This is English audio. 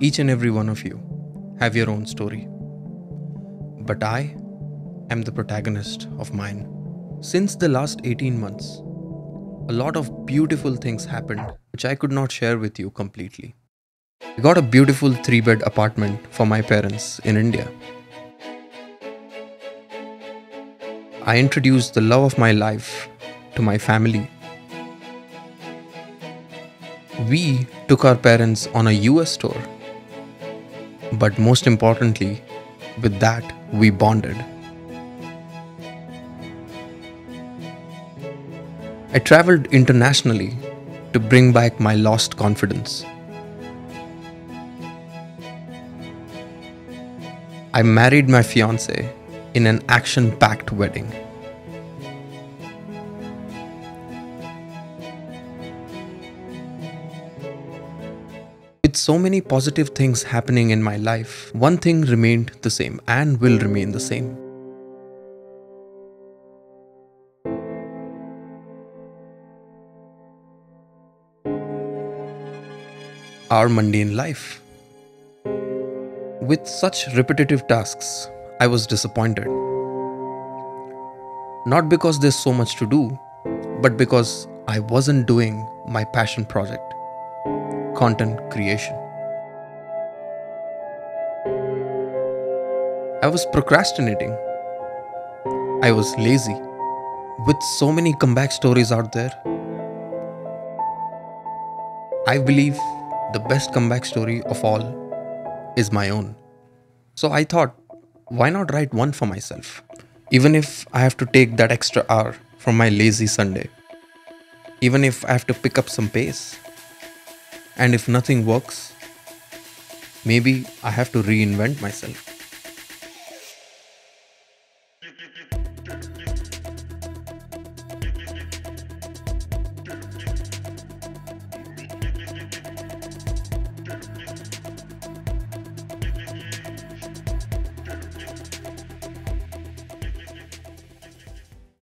Each and every one of you have your own story. But I am the protagonist of mine. Since the last 18 months, a lot of beautiful things happened which I could not share with you completely. I got a beautiful three bed apartment for my parents in India. I introduced the love of my life to my family. We took our parents on a US tour. But most importantly, with that, we bonded. I traveled internationally to bring back my lost confidence. I married my fiance in an action packed wedding. With so many positive things happening in my life, one thing remained the same and will remain the same. Our mundane life. With such repetitive tasks, I was disappointed. Not because there's so much to do, but because I wasn't doing my passion project content creation. I was procrastinating. I was lazy. With so many comeback stories out there, I believe the best comeback story of all is my own. So I thought, why not write one for myself? Even if I have to take that extra hour from my lazy Sunday. Even if I have to pick up some pace. And if nothing works, maybe I have to reinvent myself.